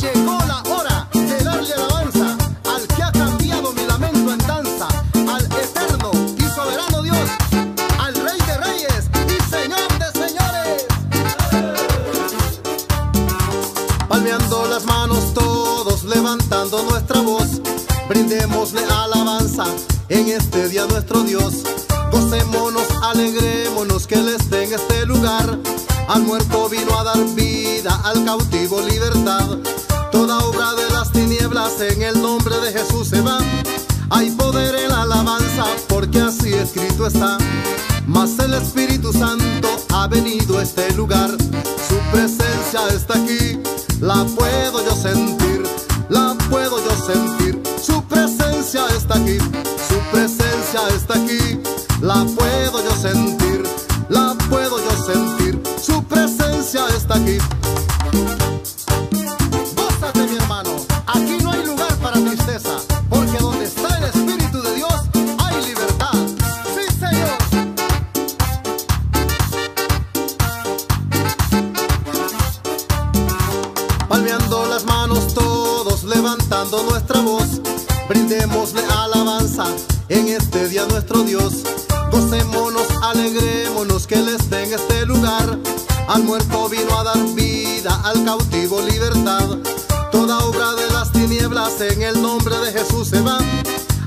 Llegó la hora de darle alabanza al que ha cambiado mi lamento en danza, al eterno y soberano Dios, al Rey de Reyes y Señor de Señores. Palmeando las manos todos, levantando nuestra voz, brindémosle alabanza en este día nuestro Dios. Gocémonos, alegrémonos que Él esté en este lugar. Al muerto vino a dar vida, al cautivo libertad. Toda obra de las tinieblas en el nombre de Jesús se va. Hay poder en la alabanza, porque así escrito está. Mas el Espíritu Santo ha venido a este lugar. Su presencia está aquí, la puedo yo sentir, la puedo yo sentir. Su presencia está aquí, su presencia está aquí, la puedo yo sentir, aquí. Gózate mi hermano, aquí no hay lugar para tristeza, porque donde está el Espíritu de Dios hay libertad. Sí, Señor. Palmeando las manos todos, levantando nuestra voz, brindémosle alabanza en este día nuestro Dios. Gocémonos, alegrémonos que Él esté en este lugar. Al muerto vino a dar vida, al cautivo libertad. Toda obra de las tinieblas en el nombre de Jesús se va.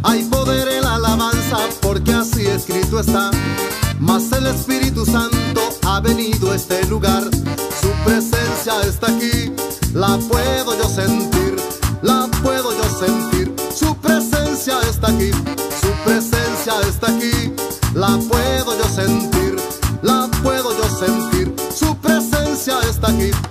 Hay poder en la alabanza, porque así escrito está. Mas el Espíritu Santo ha venido a este lugar. Su presencia está aquí, la puedo yo sentir, la puedo yo sentir. Su presencia está aquí, su presencia está aquí, la puedo presencia está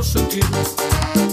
los entiendes.